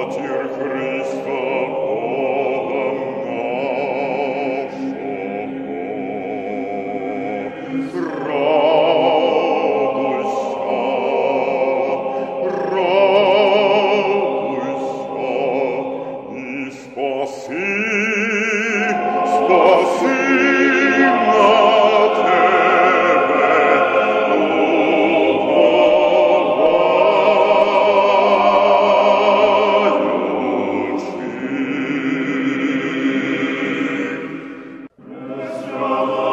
Spasi, spasi, spasi, spasi, spasi, spasi, spasi, spasi, spasi, spasi, spasi, spasi, Amen.